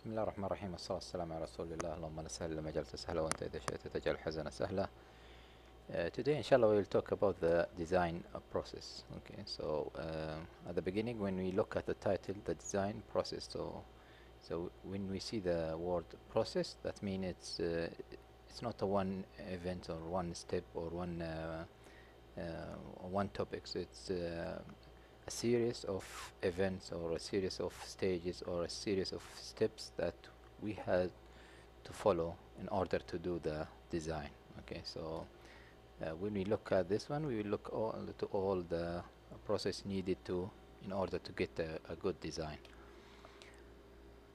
بسم الله الرحمن الرحيم والصلاة والسلام على رسول الله اللهم لا سهل إلا ما جعلته سهلا وأنت إذا شئت تجعل الحزن سهلا Uh, today inshallah we will talk about the design uh, process okay so uh, at the beginning when we look at the title the design process so so when we see the word process that means it's uh, it's not a one event or one step or one uh, uh, one topic so it's uh, a series of events or a series of stages or a series of steps that we had to follow in order to do the design okay? So uh, when we look at this one we will look all to all the process needed to in order to get a, a good design.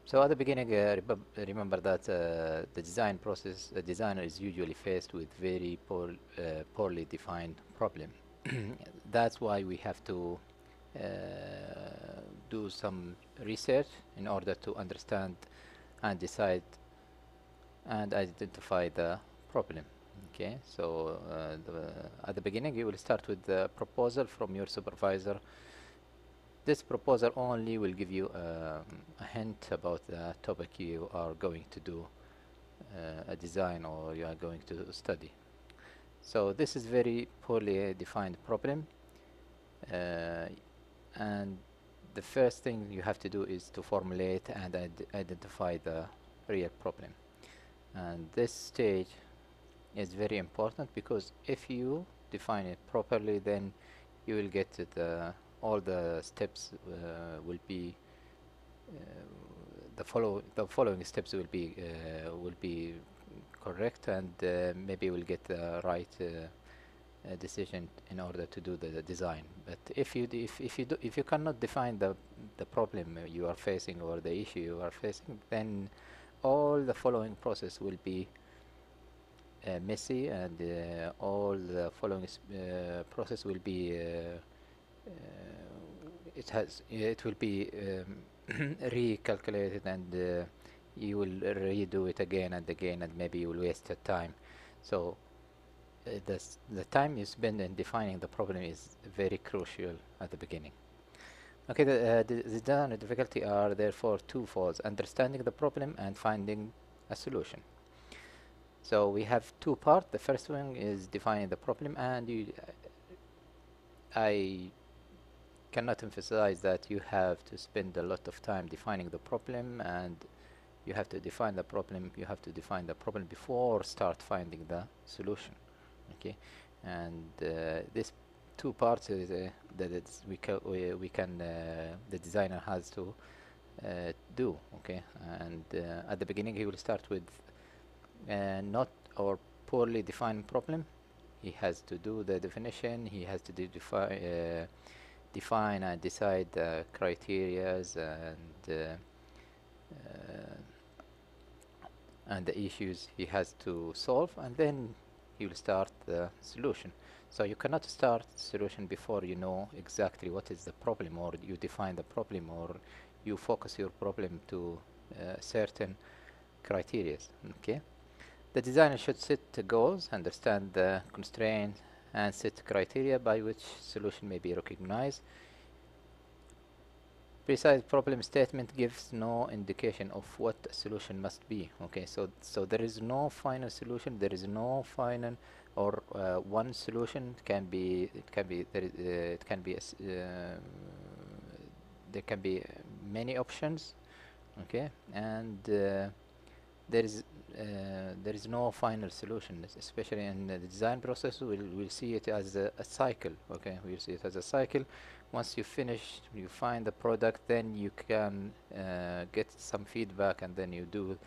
So at the beginning uh, remember that uh, the design process the designer is usually faced with very poor, uh, poorly defined problem. That's why we have to do some research in order to understand and decide and identify the problem okay? So uh, the, at the beginning you will start with the proposal from your supervisor. This proposal only will give you um, a hint about the topic you are going to do uh, a design or you are going to study. So this is very poorly defined problem. Uh, and the first thing you have to do is to formulate and id- identify the real problem. And this stage is very important because if you define it properly then you will get to the all the steps uh, will be uh, the follow the following steps will be uh, will be correct and uh, maybe we'll get the right uh, decision in order to do the, the design. But if you if, if you do, if you cannot define the the problem you are facing or the issue you are facing then all the following process will be uh, messy and uh, all the following uh, process will be uh, uh, it has it will be um, recalculated and uh, you will redo it again and again and maybe you will waste your time. So the the time you spend in defining the problem is very crucial at the beginning okay the, uh, the, the difficulty are therefore twofold understanding the problem and finding a solution so we have two parts. The first one is defining the problem, and you, I cannot emphasize that you have to spend a lot of time defining the problem, and you have to define the problem. You have to define the problem before start finding the solution. Okay, and uh, this two parts is, uh, that it's we can we, we can uh, the designer has to uh, do. Okay, and uh, at the beginning he will start with uh, not or poorly defined problem. He has to do the definition. He has to do defi uh, define and decide the criterias and and the issues he has to solve, and then he will start the solution. So you cannot start solution before you know exactly what is the problem, or you define the problem, or you focus your problem to uh, certain criteria. Okay. The designer should set the goals, understand the constraints, and set criteria by which solution may be recognized. Precise problem statement gives no indication of what a solution must be. Okay, so so there is no final solution. There is no final or uh, one solution. Can be it can be there is, uh, it can be uh, there can be many options. Okay, and uh, there is uh, there is no final solution, especially in the design process. We'll, we'll see it as a, a cycle. Okay, we'll see it as a cycle. Once you finish, you find the product, then you can uh, get some feedback, and then you do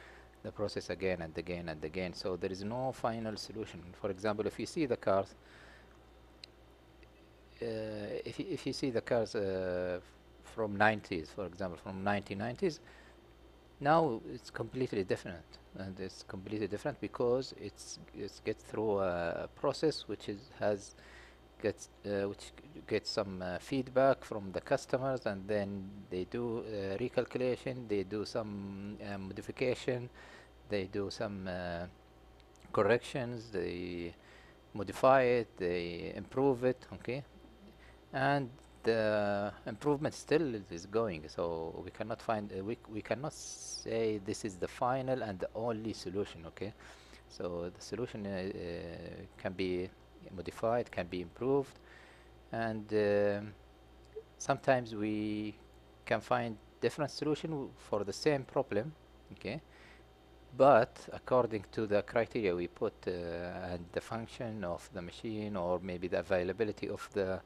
the process again and again and again. So there is no final solution. For example, if you see the cars, uh, if you, if you see the cars uh, from 90s, for example, from 1990s, now it's completely different, and it's completely different because it's it's get through a process which is has gets uh, which gets some uh, feedback from the customers, and then they do uh, recalculation, they do some uh, modification, they do some uh, corrections, they modify it, they improve it, okay, and the improvement still is going so we cannot find uh, we, we cannot say this is the final and the only solution okay? So the solution can be modified can be improved. And um sometimes we can find different solution for the same problem okay? But according to the criteria we put uh, and the function of the machine or maybe the availability of the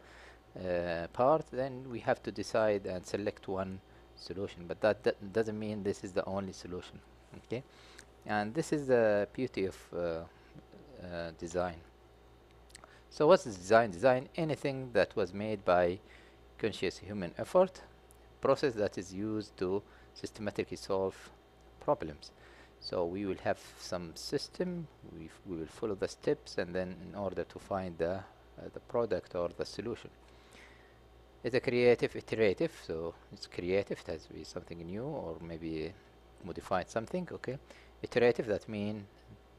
uh, part then we have to decide and select one solution. But that, that doesn't mean this is the only solution okay? And this is the beauty of uh, uh, design so what's design? Design anything that was made by conscious human effort process that is used to systematically solve problems. So we will have some system we, we will follow the steps and then in order to find the uh, the product or the solution. It's a creative iterative so it's creative it has to be something new or maybe modified something okay? Iterative that mean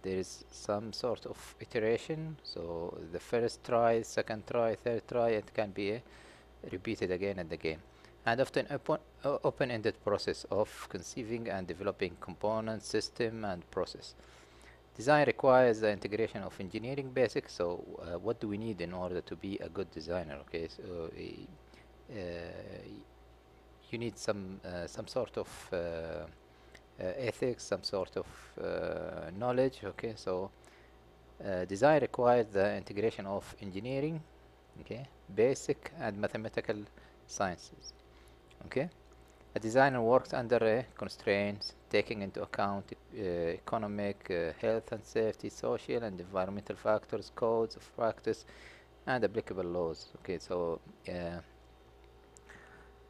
there is some sort of iteration. So the first try second try third try it can be uh, repeated again and again. And often open-ended process of conceiving and developing component system and process. Design requires the integration of engineering basics so uh, what do we need in order to be a good designer okay? So uh, you need some uh, some sort of uh, ethics some sort of uh, knowledge okay? So uh, design requires the integration of engineering okay? Basic and mathematical sciences okay? A designer works under constraints taking into account uh, economic uh, health and safety social and environmental factors codes of practice and applicable laws okay? So uh,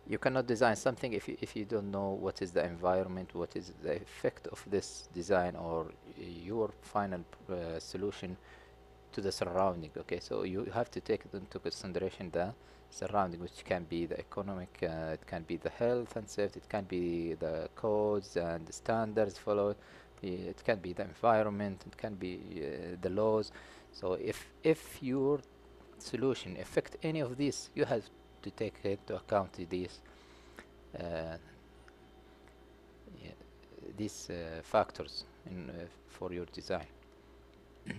you cannot design something if you, if you don't know what is the environment what is the effect of this design or your final uh, solution to the surrounding okay? So you have to take into consideration the surrounding which can be the economic uh, it can be the health and safety it can be the codes and the standards followed it can be the environment it can be uh, the laws. So if if your solution affect any of these you have to take into account these uh, these uh, factors in uh, for your design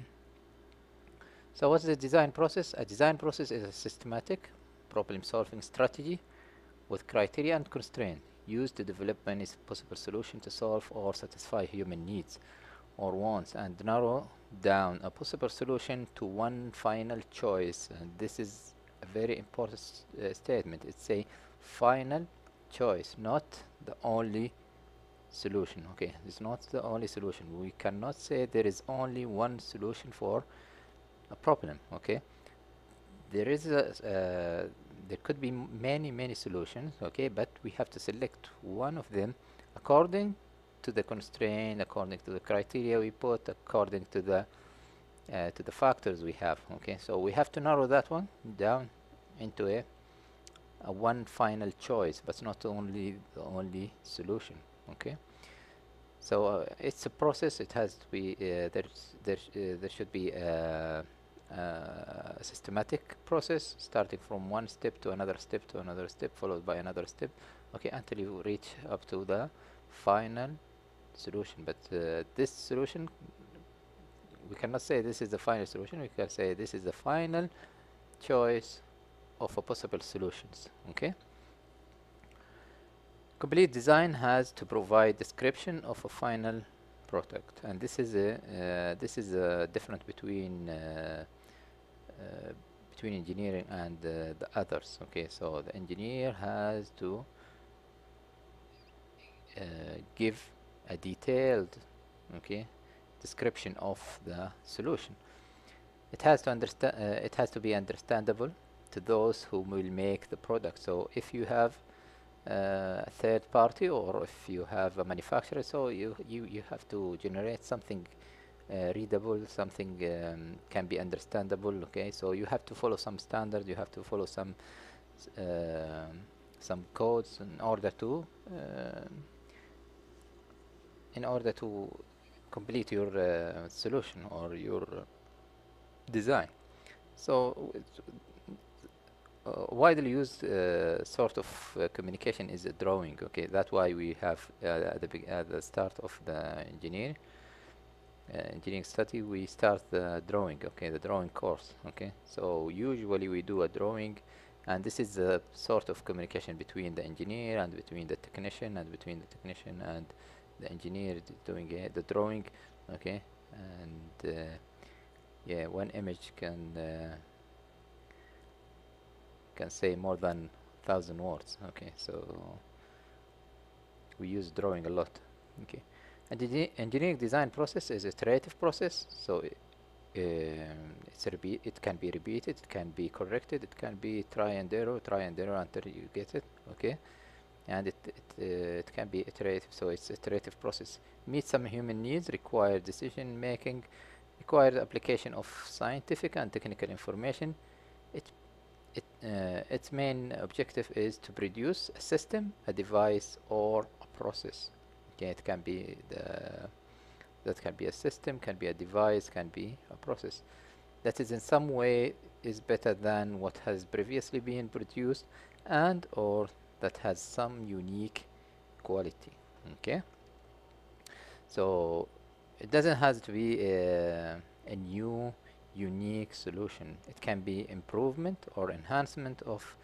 so what's the design process? A design process is a systematic problem-solving strategy with criteria and constraint used to develop many possible solutions to solve or satisfy human needs or wants and narrow down a possible solution to one final choice. And this is a very important uh, statement. It's a final choice, not the only solution. Okay, it's not the only solution. We cannot say there is only one solution for a problem okay there is a uh, there could be many many solutions okay but we have to select one of them according to the constraint according to the criteria we put according to the uh, to the factors we have okay so we have to narrow that one down into a, a one final choice but not only the only solution okay so uh, it's a process. It has to be uh, there's there uh, there should be a, a systematic process starting from one step to another step to another step followed by another step. Okay, until you reach up to the final solution. But uh, this solution we cannot say this is the final solution. We can say this is the final choice of a possible solutions. Okay. Complete design has to provide description of a final product, and this is a uh, this is a difference between uh, uh, between engineering and uh, the others. Okay, so the engineer has to uh, give a detailed okay description of the solution. It has to understand. Uh, it has to be understandable to those who will make the product. So if you have uh, a third party or if you have a manufacturer so you you, you have to generate something uh, readable something um, can be understandable okay so you have to follow some standards you have to follow some um some codes in order to um in order to complete your uh, solution or your design so uh, widely used uh, sort of uh, communication is a drawing. Okay, that's why we have uh, at the at the start of the engineer uh, engineering study we start the drawing. Okay, the drawing course. Okay, so usually we do a drawing, and this is the sort of communication between the engineer and between the technician and between the technician and the engineer doing uh, the drawing. Okay, and uh, yeah, one image can. Uh, can say more than thousand words okay so we use drawing a lot okay and the engineering design process is a iterative process so i- um, it's repeat it can be repeated it can be corrected it can be try and error try and error until you get it okay and it it, uh, it can be iterative so it's iterative process. Meet some human needs require decision making require application of scientific and technical information. It it, uh, its main objective is to produce a system, a device, or a process. Okay, it can be the that can be a system, can be a device, can be a process. That is in some way is better than what has previously been produced and or that has some unique quality. Okay, so it doesn't have to be a, a new unique solution. It can be improvement or enhancement of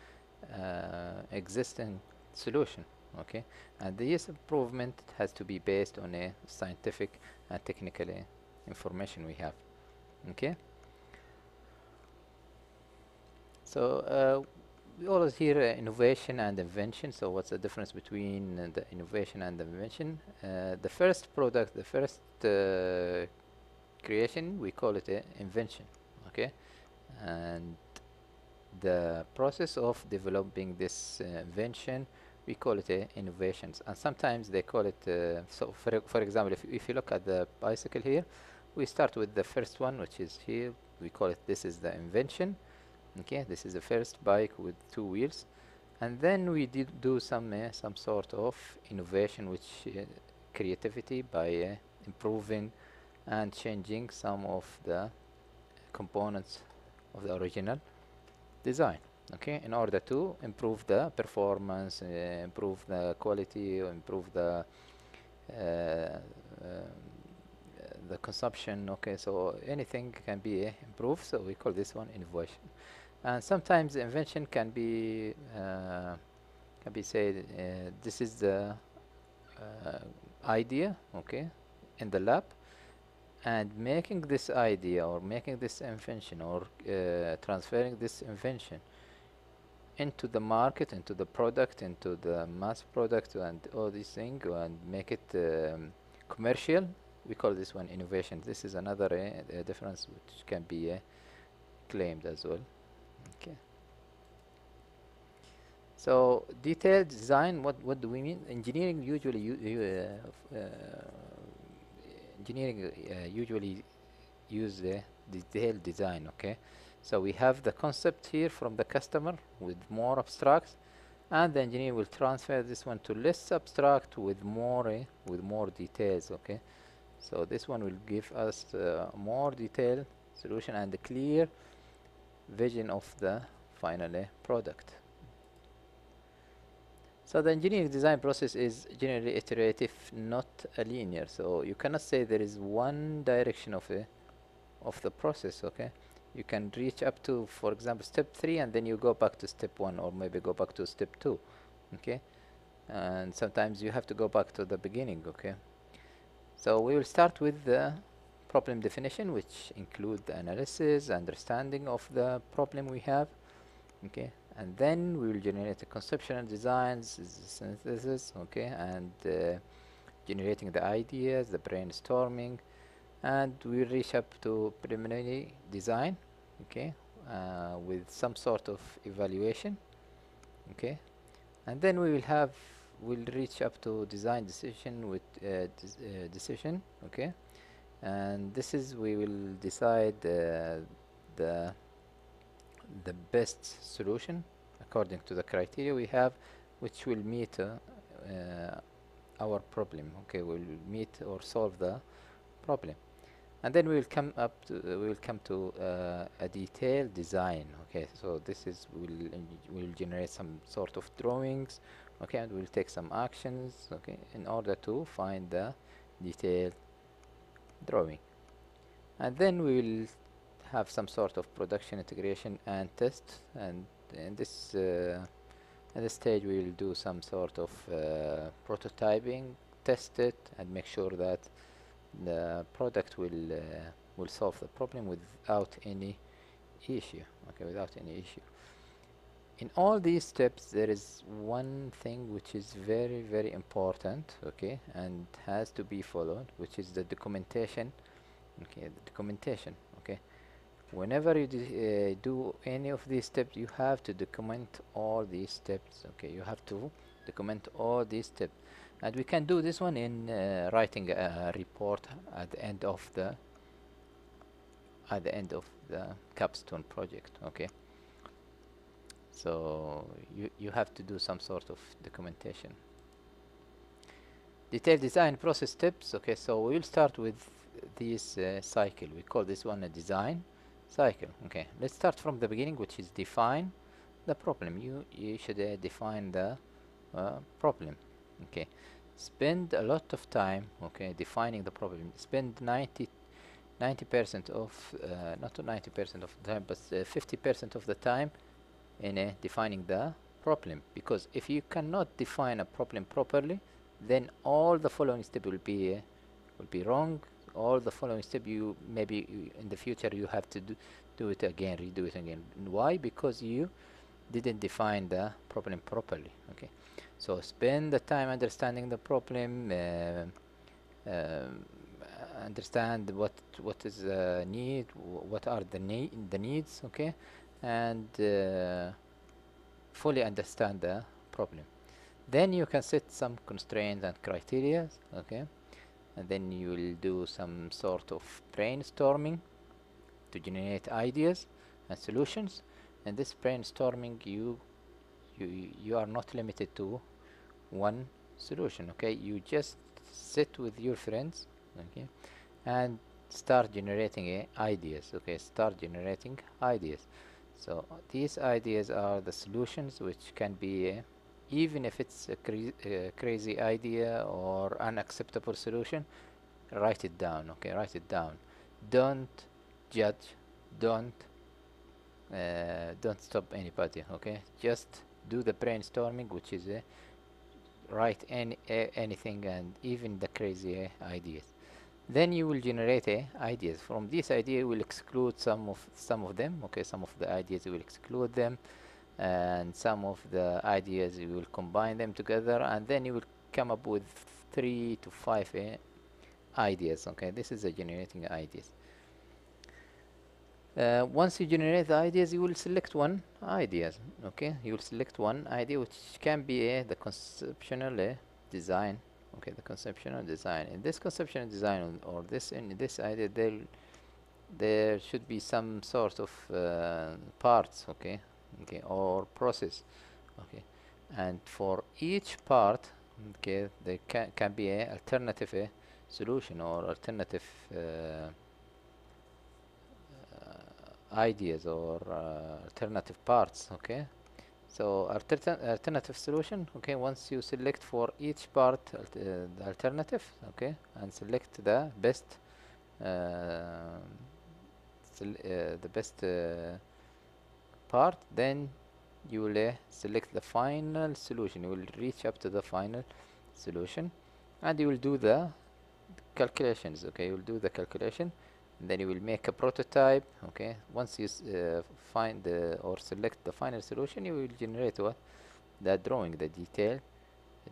uh, existing solution. Okay, and this improvement has to be based on a scientific and technical uh, information we have. Okay, so uh, we always hear uh, innovation and invention. So what's the difference between uh, the innovation and the invention? Uh, the first product, the first uh, creation, we call it a invention. Okay, and the process of developing this uh, invention, we call it a innovations. And sometimes they call it. Uh, so, for for example, if if you look at the bicycle here, we start with the first one, which is here. We call it. This is the invention. Okay, this is the first bike with two wheels, and then we did do some uh, some sort of innovation, which uh, creativity by uh, improving and changing some of the components of the original design. Okay in order to improve the performance improve the quality improve the the consumption. Okay so anything can be improved. So we call this one innovation and sometimes invention can be uh, can be said uh, this is the uh, idea okay in the lab. And making this idea or making this invention or uh, transferring this invention into the market into the product into the mass product and all these things and make it um, commercial we call this one innovation. This is another uh, uh, difference which can be uh, claimed as well okay so detailed design what what do we mean? Engineering usually uh, uh, engineering uh, usually use the detailed design okay? So we have the concept here from the customer with more abstract and the engineer will transfer this one to less abstract with more eh, with more details okay? So this one will give us uh, more detailed solution and a clear vision of the final eh, product so the engineering design process is generally iterative, not a linear. So you cannot say there is one direction of a of the process. Okay, you can reach up to, for example, step three, and then you go back to step one, or maybe go back to step two. Okay, and sometimes you have to go back to the beginning. Okay, so we will start with the problem definition, which include the analysis, understanding of the problem we have. Okay, and then we will generate the conceptual designs, s- synthesis, okay, and uh, generating the ideas, the brainstorming, and we reach up to preliminary design, okay, uh, with some sort of evaluation, okay, and then we will have we'll reach up to design decision with uh, des- uh, decision, okay, and this is we will decide uh, the the best solution according to the criteria we have which will meet uh, uh, our problem. Okay we will meet or solve the problem. And then we will come up to uh, we will come to uh, a detailed design. Okay so this is we'll we'll generate some sort of drawings. Okay and we'll take some actions okay in order to find the detailed drawing. And then we will have some sort of production integration and test and in this uh, at this stage we will do some sort of uh, prototyping test it and make sure that the product will uh, will solve the problem without any issue okay without any issue. In all these steps there is one thing which is very very important okay and has to be followed which is the documentation okay the documentation whenever you uh, do any of these steps you have to document all these steps okay? You have to document all these steps. And we can do this one in uh, writing a report at the end of the at the end of the capstone project okay? So you you have to do some sort of documentation. Detailed design process steps okay? So we'll start with this uh, cycle. We call this one a design cycle. Okay. Let's start from the beginning which is define the problem. You you should uh, define the uh, problem. Okay. Spend a lot of time okay defining the problem. Spend 90 90% of uh, not 90% of the time but 50% of the time in uh, defining the problem. Because if you cannot define a problem properly then all the following step will be uh, will be wrong all the following step you maybe in the future you have to do, do it again redo it again. Why? Because you didn't define the problem properly okay? So spend the time understanding the problem uh, uh, understand what what is the need what are the need the needs okay? And uh, fully understand the problem. Then you can set some constraints and criteria okay and then you will do some sort of brainstorming to generate ideas and solutions. And this brainstorming you you you are not limited to one solution okay? You just sit with your friends okay? And start generating uh, ideas okay? Start generating ideas. So these ideas are the solutions which can be uh, even if it's a cra uh, crazy idea or unacceptable solution write it down okay? Write it down. Don't judge don't uh, don't stop anybody okay? Just do the brainstorming which is uh, write any anything and even the crazy ideas. Then you will generate uh, ideas. From this idea will exclude some of some of them okay? Some of the ideas will exclude them and some of the ideas you will combine them together and then you will come up with three to five uh, ideas okay? This is a generating ideas. Uh, once you generate the ideas you will select one ideas okay? You will select one idea which can be uh, the conceptual uh, design okay? The conceptual design. In this conceptual design or this in this idea there there should be some sort of uh, parts okay okay or process okay. And for each part okay there can, can be a alternative uh, solution or alternative uh, ideas or uh, alternative parts okay. So alternative solution okay once you select for each part uh, the alternative okay and select the best uh, uh the best uh, part then you will uh, select the final solution. You will reach up to the final solution and you will do the calculations okay? You will do the calculation then you will make a prototype okay? Once you uh, find the or select the final solution you will generate what? The drawing the detail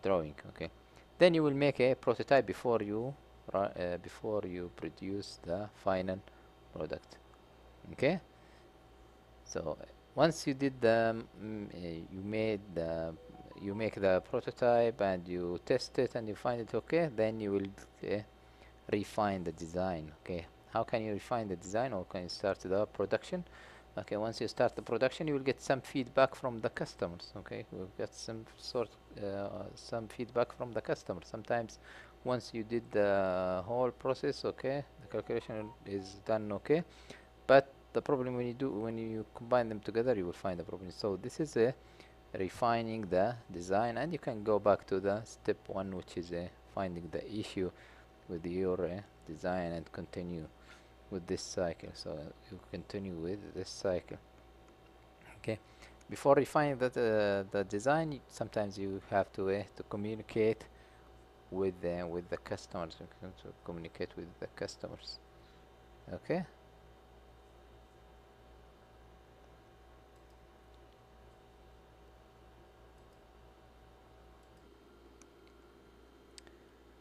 drawing okay? Then you will make a prototype before you uh, before you produce the final product okay? So once you did the mm, uh, you made the you make the prototype and you test it and you find it okay then you will uh, refine the design okay? How can you refine the design? Or can you start the production? Okay once you start the production you will get some feedback from the customers okay? We'll get some sort uh, some feedback from the customer sometimes once you did the whole process okay the calculation is done okay but the problem when you do when you combine them together you will find the problem. So this is a refining the design and you can go back to the step one which is uh, finding the issue with your uh, design and continue with this cycle. So you continue with this cycle. Okay. Before refining that uh, the design sometimes you have to uh, to communicate with uh, with the customers. To communicate with the customers. Okay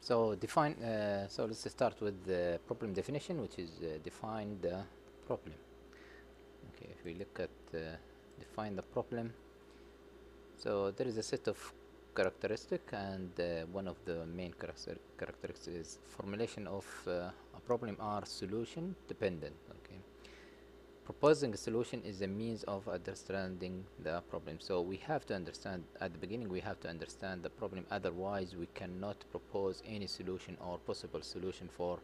So define, uh, so let's start with the problem definition, which is uh, define the problem. Okay, if we look at uh, define the problem, so there is a set of characteristic and uh, one of the main characteristics is formulation of uh, a problem are solution dependent. Okay, proposing a solution is a means of understanding the problem. So we have to understand at the beginning we have to understand the problem. Otherwise we cannot propose any solution or possible solution for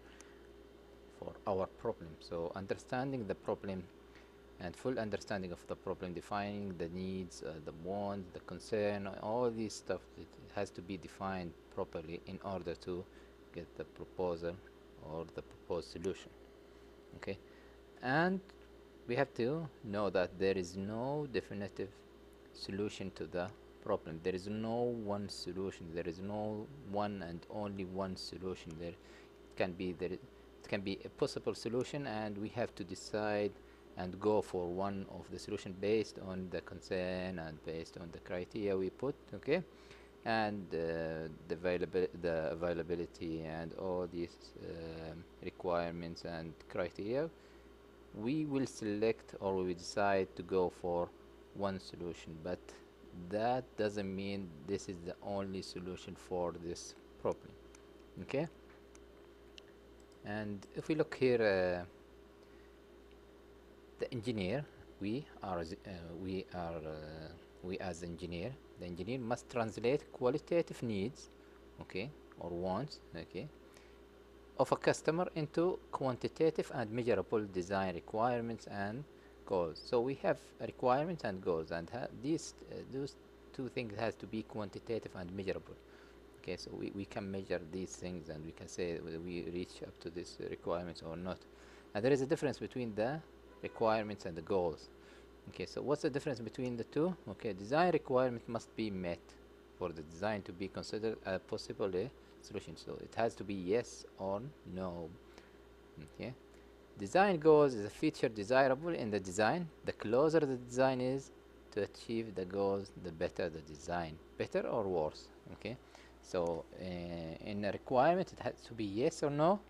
for our problem. So understanding the problem and full understanding of the problem defining the needs uh, the wants the concern all these stuff it has to be defined properly in order to get the proposal or the proposed solution. Okay? And we have to know that there is no definitive solution to the problem. There is no one solution. There is no one and only one solution. There can be there it can be a possible solution and we have to decide and go for one of the solution based on the concern and based on the criteria we put okay? And uh, the, availability the availability and all these uh, requirements and criteria we will select or we decide to go for one solution but that doesn't mean this is the only solution for this problem okay? And if we look here uh, the engineer we are uh, we are uh, we as engineer the engineer must translate qualitative needs okay or wants okay of a customer into quantitative and measurable design requirements and goals. So we have requirements and goals and these uh, those two things has to be quantitative and measurable. Okay, so we, we can measure these things and we can say whether we reach up to these requirements or not. And there is a difference between the requirements and the goals. Okay, so what's the difference between the two? Okay, design requirement must be met for the design to be considered a solution so it has to be yes or no. Okay. Design goals is a feature desirable in the design. The closer the design is to achieve the goals the better the design. Better or worse? Okay. So uh, in a requirement it has to be yes or no.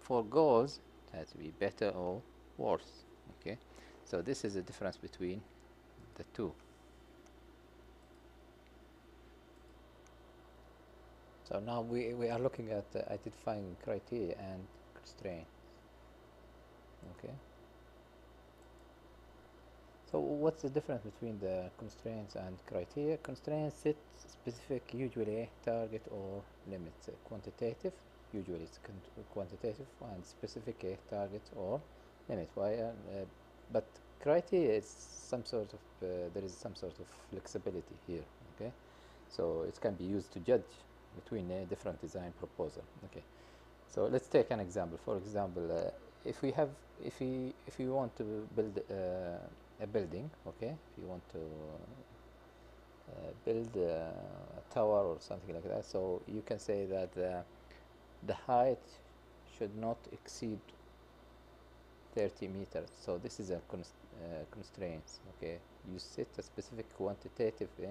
For goals it has to be better or worse. Okay. So this is the difference between the two So now we, we are looking at uh, identifying criteria and constraints. Okay. So what's the difference between the constraints and criteria? Constraints set specific usually target or limits. Uh, quantitative usually it's quantitative and specific uh, target or limit. Why? Uh, uh, but criteria is some sort of uh, there is some sort of flexibility here. Okay, so it can be used to judge between a different design proposal okay? So let's take an example. For example uh, if we have if we if we want to build uh, a building okay? If you want to uh, build a tower or something like that so you can say that the height should not exceed 30 meters. So this is a const uh, constraint okay? You set a specific quantitative uh,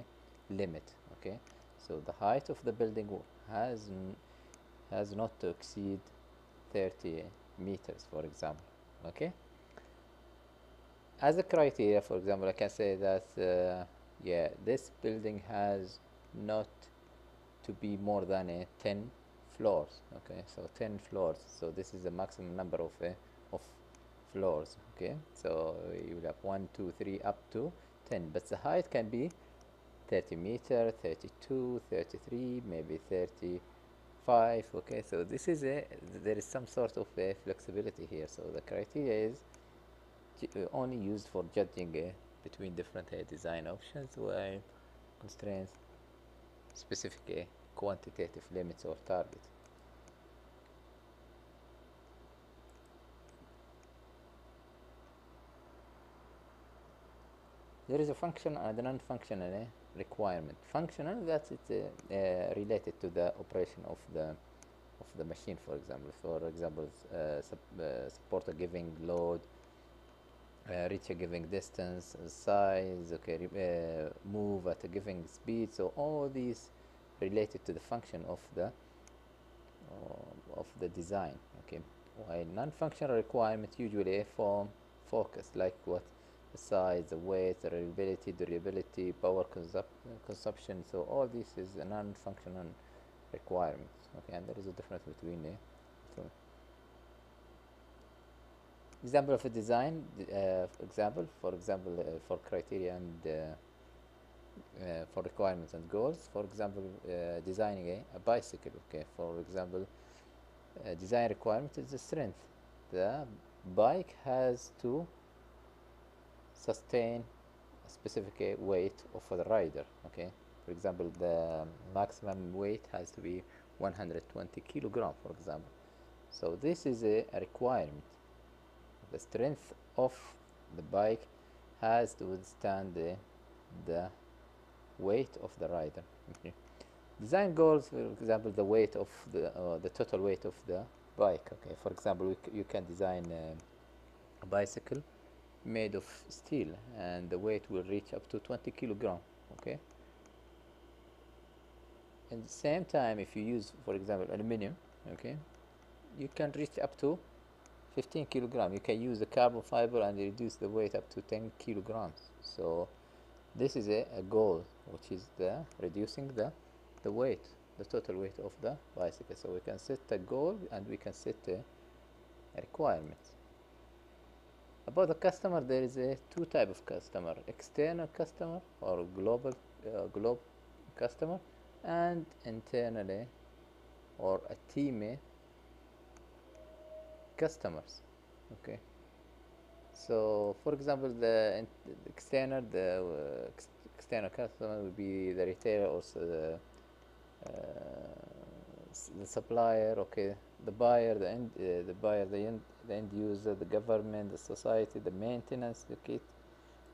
limit okay so the height of the building has has not to exceed 30 meters for example okay? As a criteria for example I can say that uh, yeah this building has not to be more than a 10 floors okay? So 10 floors so this is the maximum number of uh, of floors okay? So you will have one two three up to 10 but the height can be 30 meter 32 33 maybe 35 okay? So this is a there is some sort of a flexibility here. So the criteria is uh, only used for judging uh, between different uh, design options where constraints specific uh, quantitative limits or targets. There is a function and a non-functional uh, requirement functional that's it uh, uh, related to the operation of the of the machine for example. For example uh, sup support a giving load uh, reach a giving distance size okay uh, move at a giving speed. So all these related to the function of the uh, of the design okay. While non-functional requirement usually form focus like what size the weight the reliability durability power consumption so all this is a non-functional requirements okay and there is a difference between the two. Example of a design uh, example for example uh, for criteria and uh, uh, for requirements and goals. For example uh, designing a, a bicycle okay for example uh, design requirement is the strength. The bike has to sustain a specific uh, weight of the rider okay? For example the maximum weight has to be 120 kilogram for example. So this is a, a requirement. The strength of the bike has to withstand the, the weight of the rider okay? Design goals for example the weight of the uh, the total weight of the bike okay? For example you can design uh, a bicycle made of steel and the weight will reach up to 20 kilogram okay? At the same time if you use for example aluminium okay you can reach up to 15 kilogram. You can use the carbon fiber and reduce the weight up to 10 kilograms so this is a, a goal which is the reducing the the weight the total weight of the bicycle. So we can set a goal and we can set a, a requirement about the customer there is a two type of customer external customer or global uh, globe customer and internally or a team uh, customers okay? So for example the, the external the uh, ex- external customer will be the retailer or the uh, the supplier okay? The buyer the end uh, the buyer the end the end user the government the society the maintenance the kit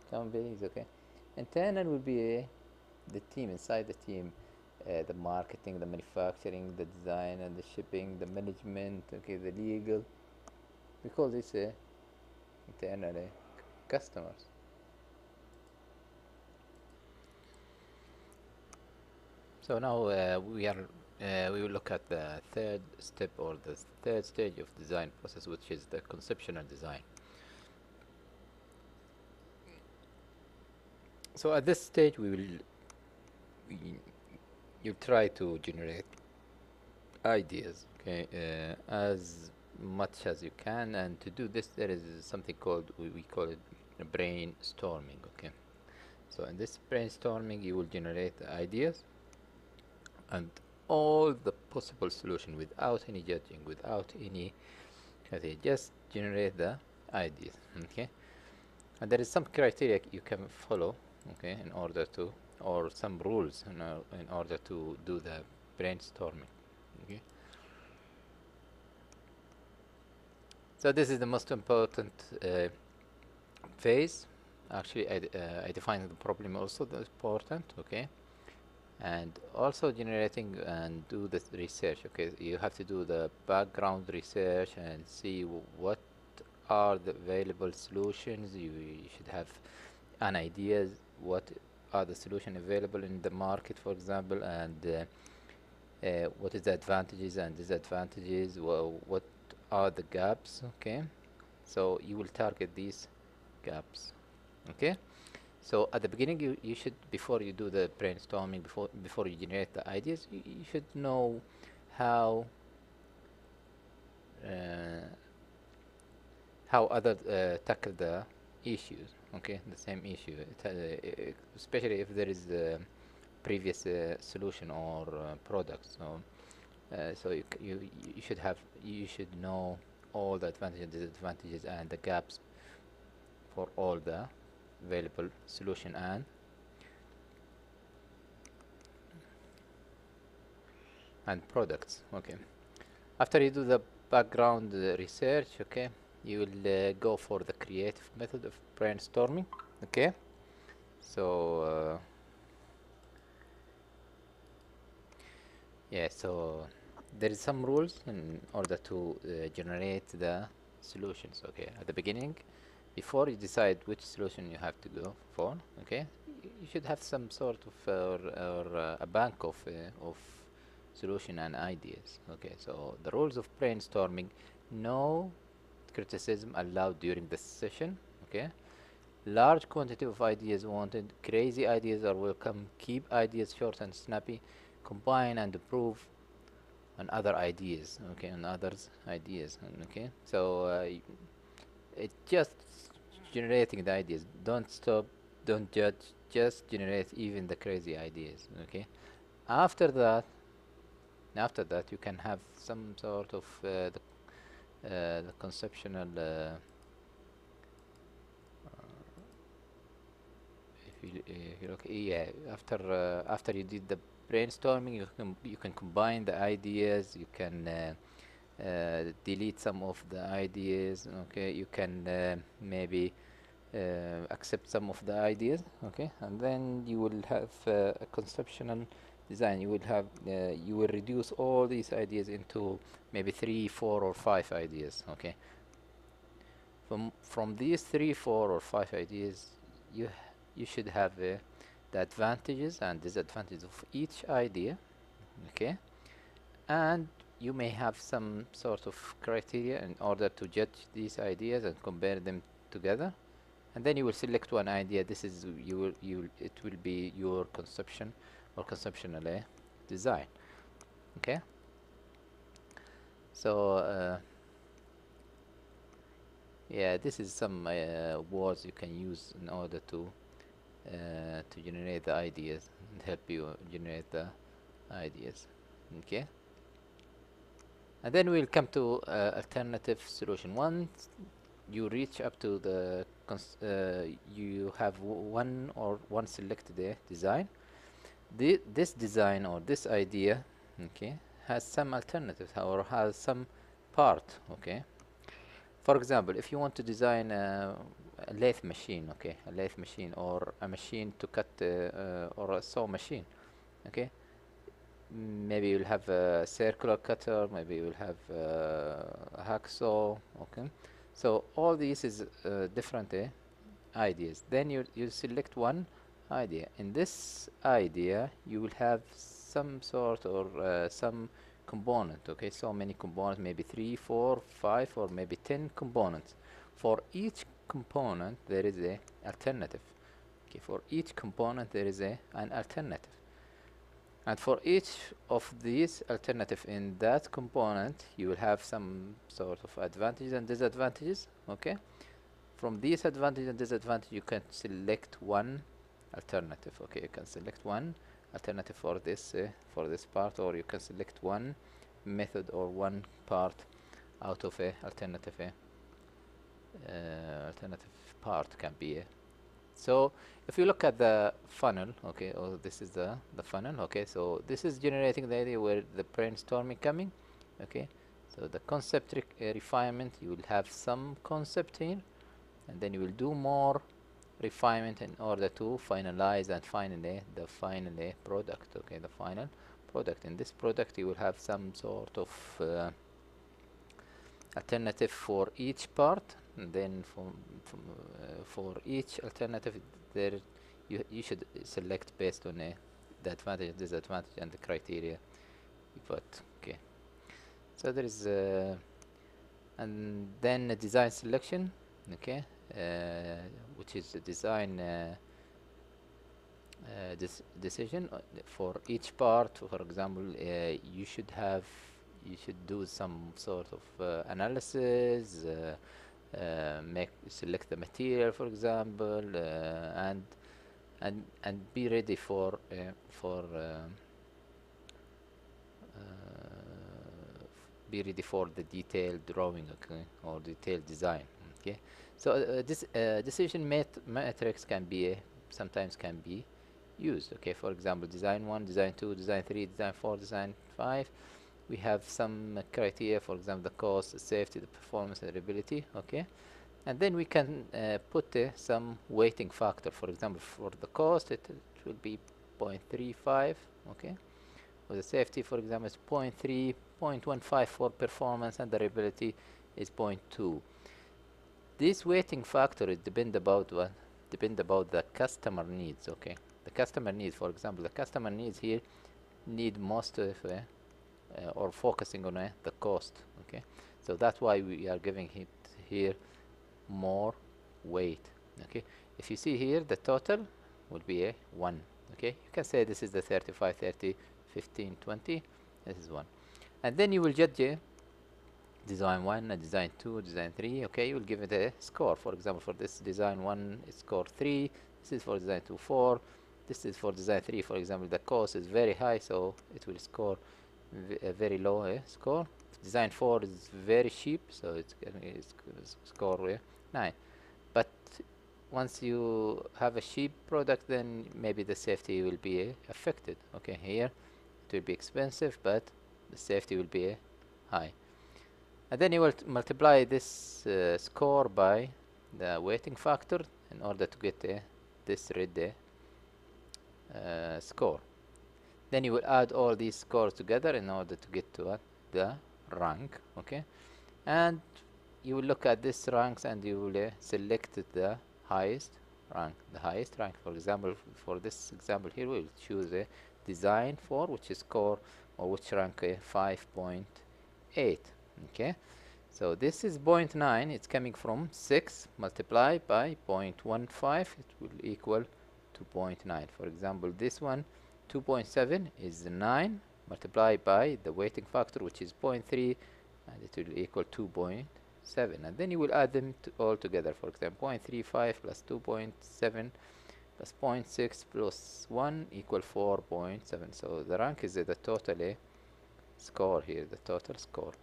companies okay. Internal will be uh, the team inside the team uh, the marketing the manufacturing the design and the shipping the management okay the legal. We call this uh, internally customers. So now uh, we are uh, we will look at the third step or the third stage of design process which is the conceptual design. So at this stage we will we, you try to generate ideas okay uh, as much as you can. And to do this there is something called we, we call it brainstorming okay? So in this brainstorming you will generate ideas. And all the possible solution without any judging without any okay, just generate the ideas okay? And there is some criteria you can follow okay in order to or some rules in, or, in order to do the brainstorming okay? So this is the most important uh, phase. Actually I, uh, I define the problem also the important okay and also generating and do the research okay? You have to do the background research and see what are the available solutions. You, you should have an idea what are the solution available in the market for example and uh, uh, what is the advantages and disadvantages wha- what are the gaps okay? So you will target these gaps okay so at the beginning you, you should before you do the brainstorming before before you generate the ideas you, you should know how uh, how other uh, tackle the issues okay? The same issue. It, uh, especially if there is a previous uh, solution or uh, product. So uh, so you, you you should have you should know all the advantages disadvantages and the gaps for all the available solution and and products okay. After you do the background research okay you will uh, go for the creative method of brainstorming okay. So uh, yeah so there is some rules in order to uh, generate the solutions okay at the beginning before you decide which solution you have to go for okay you should have some sort of uh, or, or uh, a bank of uh, of solution and ideas okay. So the rules of brainstorming no criticism allowed during the session okay. Large quantity of ideas wanted crazy ideas are welcome keep ideas short and snappy combine and improve on other ideas okay on others ideas okay. So uh, it just generating the ideas. Don't stop don't judge just generate even the crazy ideas okay? After that after that you can have some sort of uh, the uh, the conceptual uh, if you, if you look yeah after uh, after you did the brainstorming you can you can combine the ideas you can uh, uh, delete some of the ideas okay? You can uh, maybe uh, accept some of the ideas okay? And then you will have uh, a conceptual design. You will have uh, you will reduce all these ideas into maybe three four or five ideas okay? From from these three four or five ideas you you should have uh, the advantages and disadvantages of each idea okay? And you may have some sort of criteria in order to judge these ideas and compare them together and then you will select one idea. This is you will you it will be your conception or conceptual uh, design. Okay? So uh, yeah this is some uh, words you can use in order to uh, to generate the ideas and help you generate the ideas. Okay and then we'll come to uh, alternative solution once you reach up to the uh, you have one or one selected uh, design. The, this design or this idea okay has some alternatives or has some part okay. For example if you want to design a, a lathe machine okay a lathe machine or a machine to cut uh, uh, or a saw machine okay maybe you'll have a circular cutter maybe you'll have a hacksaw okay. So all these is uh, different uh, ideas. Then you you select one idea. In this idea you will have some sort or uh, some component okay. So many components maybe three four five or maybe ten components. For each component there is a alternative. Okay for each component there is a an alternative and for each of these alternative in that component you will have some sort of advantages and disadvantages okay? From these advantages and disadvantages you can select one alternative okay? You can select one alternative for this uh, for this part or you can select one method or one part out of a alternative uh, uh, alternative part can be uh, so if you look at the funnel okay oh this is the the funnel okay so this is generating the idea where the brainstorming coming okay. So the concept rec- uh, refinement you will have some concept here and then you will do more refinement in order to finalize and finally the final product okay the final product. In this product you will have some sort of uh, alternative for each part then from, from uh, for each alternative there you you should select based on uh, the advantage disadvantage and the criteria. Put okay. So there is uh, and then a design selection okay uh, which is the design uh, uh, this decision uh, for each part. For example uh, you should have you should do some sort of uh, analysis uh, uh, make select the material for example uh, and and and be ready for uh, for uh, be ready for the detailed drawing okay or detailed design okay? So uh, this uh, decision mat matrix can be uh, sometimes can be used okay? For example design 1 design 2 design 3 design 4 design 5 we have some criteria for example the cost the safety the performance the reliability okay? And then we can uh, put uh, some weighting factor. For example for the cost it, it will be 0.35 okay? For the safety for example it's 0.3 0.15 for performance and the reliability is 0.2 this weighting factor is depend about what depend about the customer needs okay? The customer needs for example the customer needs here need most of uh, uh, or focusing on uh, the cost okay? So that's why we are giving it here more weight okay? If you see here the total would be a 1 okay? You can say this is the 35 30 15 20 this is 1 and then you will judge a design 1 and design 2 design 3 okay? You will give it a score. For example for this design 1 is score 3 this is for design 2 4 this is for design 3 for example the cost is very high so it will score a very low eh, score. Design 4 is very cheap so it's going to score eh, 9 but once you have a cheap product then maybe the safety will be uh, affected. Okay here it will be expensive but the safety will be uh, high. And then you will multiply this uh, score by the weighting factor in order to get this red uh, score then you will add all these scores together in order to get to the rank okay? And you will look at this ranks and you will uh, select the highest rank the highest rank. For example for this example here we will choose a design 4 which is score or which rank a 5.8 okay? So this is 0.9 it's coming from 6 multiplied by 0.15 it will equal to 0.9 for example this one 2.7 is 9 multiplied by the weighting factor which is 0.3 and it will equal 2.7 and then you will add them to all together. For example 0.35 plus 2.7 plus 0.6 plus 1 equal 4.7 so the rank is the total score here the total score.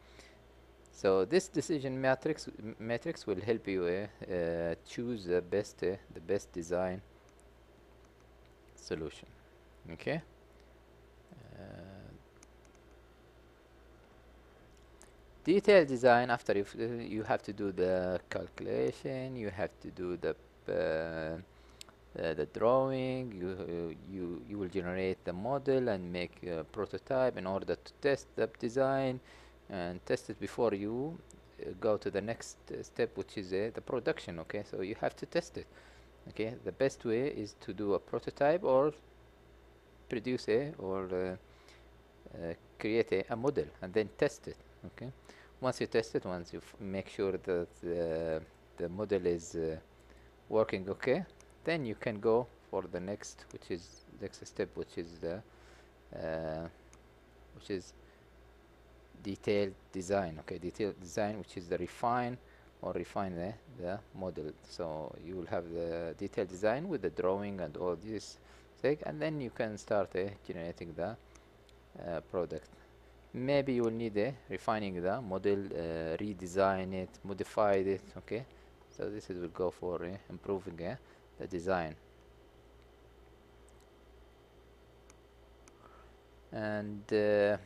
So this decision matrix matrix will help you uh, uh, choose the best uh, the best design solution okay. Detailed design after you you have to do the calculation you have to do the uh, uh, the drawing you uh, you you will generate the model and make a prototype in order to test the design and test it before you uh, go to the next uh, step which is uh, the production okay? So you have to test it okay? The best way is to do a prototype or produce a or create a, a model and then test it okay? Once you test it once you make sure that the, the model is uh, working okay then you can go for the next which is next step which is the uh, which is detailed design okay? Detailed design which is the refine or refine the, the model. So you will have the detailed design with the drawing and all this and then you can start uh, generating the uh, product. Maybe you will need a refining the model uh, redesign it modify it okay? So this is will go for uh, improving uh, the design. And uh,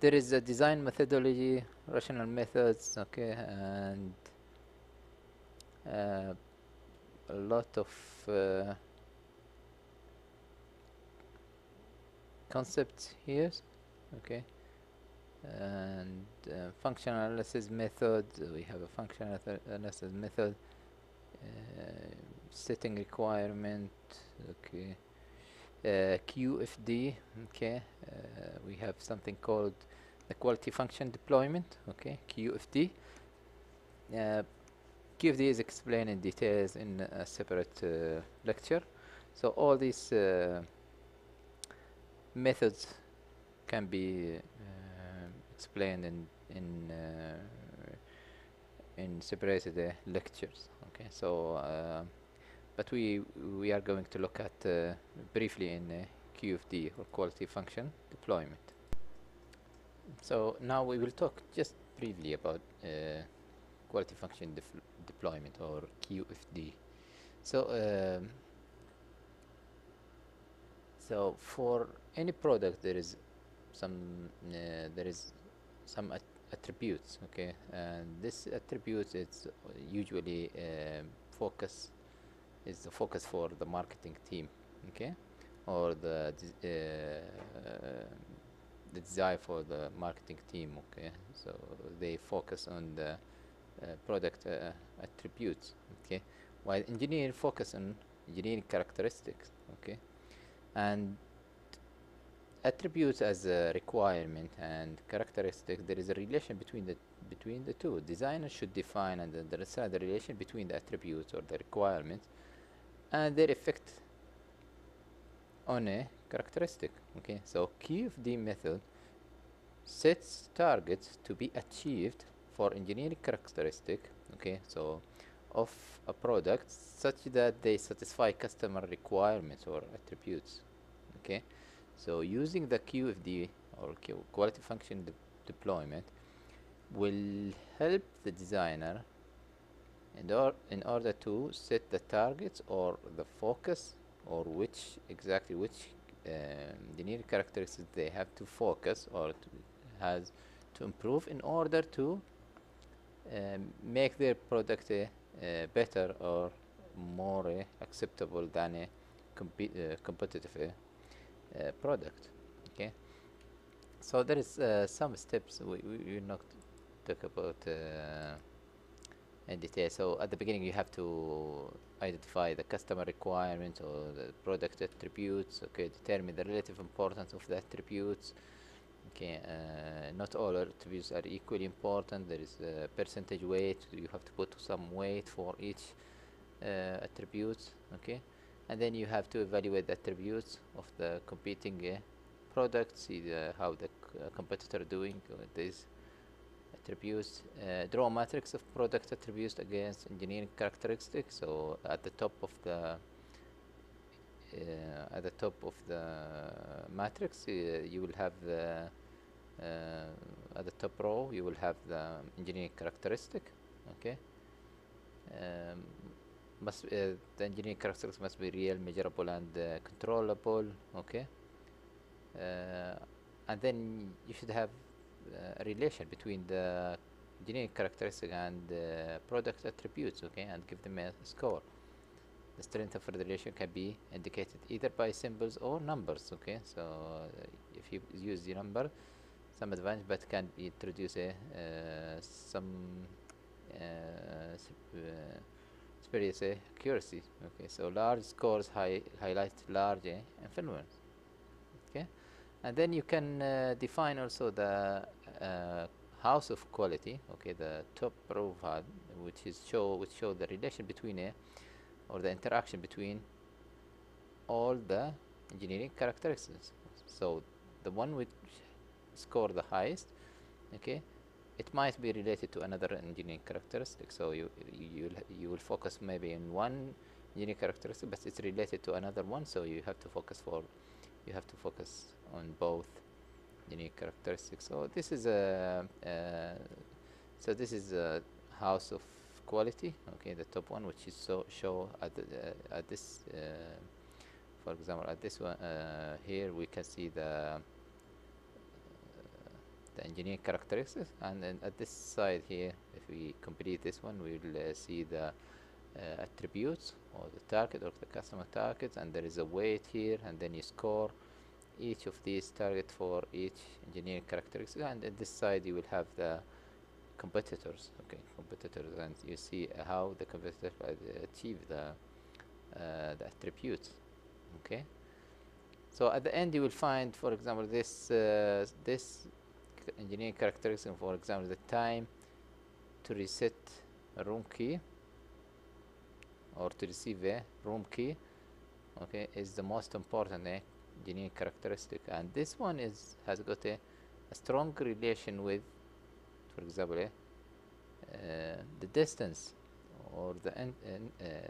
there is a design methodology rational methods okay? And uh, a lot of uh, concepts here. Okay. And uh, functional analysis method. We have a functional analysis method. Uh, setting requirement. Okay. Uh, QFD okay. Uh, we have something called the quality function deployment. Okay. QFD uh, QFD is explained in details in a separate uh, lecture. So all these methods can be uh, explained in in uh, in separated uh, lectures okay so but we we are going to look at briefly in QFD or quality function deployment so now we will talk just briefly about uh, quality function deployment or QFD. So um, so for any product there is some uh, there is some at attributes okay? And this attribute is usually uh, focus is the focus for the marketing team okay? Or the des- uh, the desire for the marketing team okay? So they focus on the uh, product uh, attributes okay? While engineering focus on engineering characteristics okay and attributes as a requirement and characteristic there is a relation between the between the two. Designer should define and understand the relation between the attributes or the requirements and their effect on a characteristic okay? So QFD method sets targets to be achieved for engineering characteristic okay? So of a product such that they satisfy customer requirements or attributes okay? So using the QFD or quality function de deployment will help the designer in, or in order to set the targets or the focus or which exactly which um, engineering characteristics they have to focus or to has to improve in order to um, make their product uh, better or more uh, acceptable than a compe uh, competitive uh, uh, product okay? So there is uh, some steps we, we will not talk about uh, in detail. So at the beginning you have to identify the customer requirements or the product attributes okay? Determine the relative importance of the attributes okay uh, not all attributes are equally important. There is a percentage weight you have to put some weight for each uh, attributes okay? And then you have to evaluate the attributes of the competing uh, products see the, how the uh, competitor doing with these attributes. Uh, draw a matrix of product attributes against engineering characteristics. So at the top of the uh, at the top of the matrix uh, you will have the uh, at the top row you will have the engineering characteristic okay? Um, must uh, the engineering characteristics must be real measurable and uh, controllable okay? Uh, and then you should have uh, a relation between the engineering characteristic and uh, product attributes okay? And give them a score. The strength of the relation can be indicated either by symbols or numbers okay? So uh, if you use the number some advantage but can be introduce uh, some uh, uh, accuracy okay so large scores high highlight large uh, influence. Okay and then you can define also the house of quality okay the top row which is show which show the relation between a or the interaction between all the engineering characteristics. So the one which score the highest okay? It might be related to another engineering characteristic so you you will you will focus maybe in one engineering characteristic but it's related to another one so you have to focus for you have to focus on both unique characteristics. So this is a uh, so this is a house of quality okay the top one which is so show at the, uh, at this uh, for example at this one uh, here we can see the the engineering characteristics. And then at this side here if we complete this one we will uh, see the uh, attributes or the target or the customer targets. And there is a weight here and then you score each of these target for each engineering characteristics. And at this side you will have the competitors okay? Competitors and you see how the competitors uh, achieve the uh, the attributes okay? So at the end you will find for example this uh, this engineering characteristic for example the time to reset a room key or to receive a room key okay is the most important eh, engineering characteristic. And this one is has got a, a strong relation with for example eh, uh, the distance or the uh,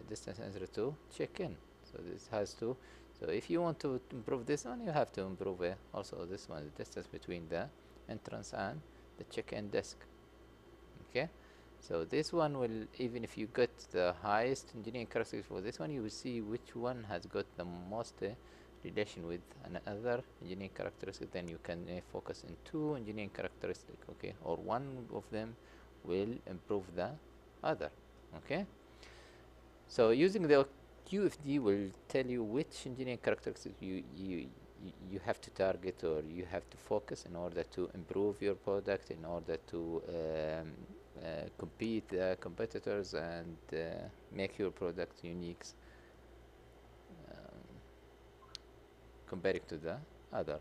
distance enter to check in. So this has to so if you want to improve this one you have to improve uh, also this one the distance between the entrance and the check-in desk. Okay? So this one will even if you get the highest engineering characteristics for this one you will see which one has got the most uh, relation with another engineering characteristic. Then you can uh, focus in two engineering characteristic okay? Or one of them will improve the other okay? So using the QFD will tell you which engineering characteristics you, you you have to target or you have to focus in order to improve your product in order to um, uh, compete the competitors and uh, make your product unique um, comparing to the other.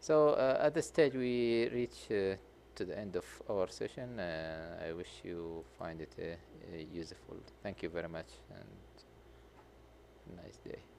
So uh, at this stage we reach uh, to the end of our session. Uh, I wish you find it uh, uh, useful. Thank you very much and nice day